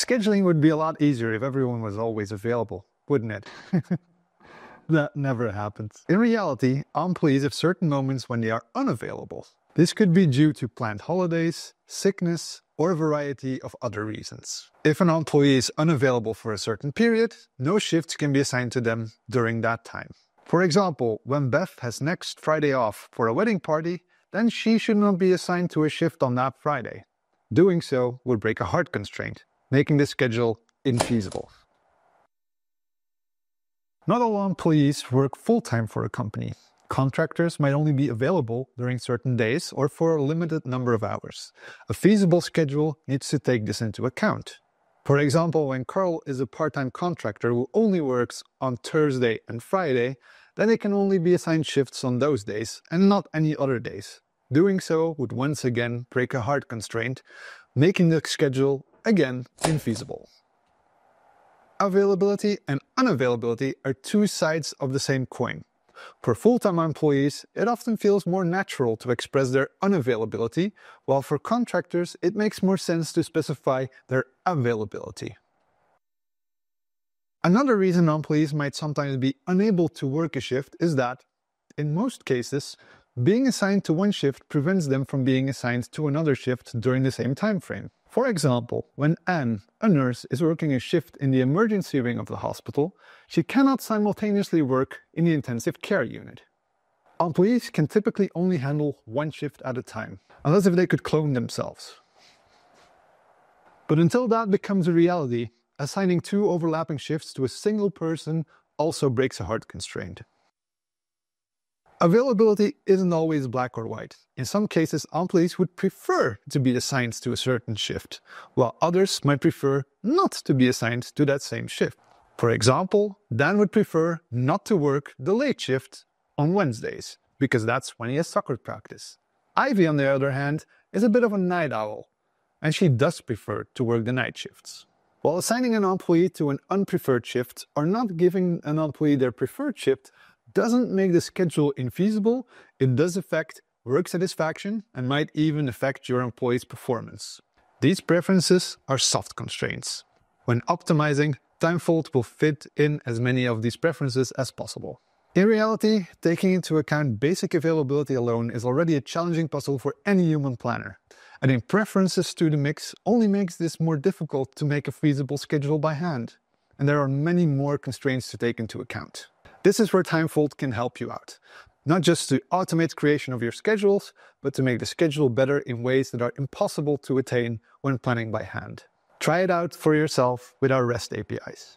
Scheduling would be a lot easier if everyone was always available, wouldn't it? that never happens. In reality, employees have certain moments when they are unavailable. This could be due to planned holidays, sickness, or a variety of other reasons. If an employee is unavailable for a certain period, no shifts can be assigned to them during that time. For example, when Beth has next Friday off for a wedding party, then she should not be assigned to a shift on that Friday. Doing so would break a hard constraint, making the schedule infeasible. Not all employees work full-time for a company. Contractors might only be available during certain days or for a limited number of hours. A feasible schedule needs to take this into account. For example, when Carl is a part-time contractor who only works on Thursday and Friday, then they can only be assigned shifts on those days and not any other days. Doing so would once again break a hard constraint, making the schedule again infeasible. Availability and unavailability are two sides of the same coin. For full-time employees, it often feels more natural to express their unavailability, while for contractors, it makes more sense to specify their availability. Another reason employees might sometimes be unable to work a shift is that, in most cases, being assigned to one shift prevents them from being assigned to another shift during the same time frame. For example, when Anne, a nurse, is working a shift in the emergency wing of the hospital, she cannot simultaneously work in the intensive care unit. Employees can typically only handle one shift at a time, unless if they could clone themselves. But until that becomes a reality, assigning two overlapping shifts to a single person also breaks a hard constraint. Availability isn't always black or white. In some cases, employees would prefer to be assigned to a certain shift, while others might prefer not to be assigned to that same shift. For example, Dan would prefer not to work the late shift on Wednesdays, because that's when he has soccer practice. Ivy, on the other hand, is a bit of a night owl, and she does prefer to work the night shifts. While assigning an employee to an unpreferred shift or not giving an employee their preferred shift doesn't make the schedule infeasible, it does affect work satisfaction and might even affect your employee's performance. These preferences are soft constraints. When optimizing, Timefold will fit in as many of these preferences as possible. In reality, taking into account basic availability alone is already a challenging puzzle for any human planner. Adding preferences to the mix only makes this more difficult to make a feasible schedule by hand. And there are many more constraints to take into account. This is where Timefold can help you out. Not just to automate creation of your schedules, but to make the schedule better in ways that are impossible to attain when planning by hand. Try it out for yourself with our REST APIs.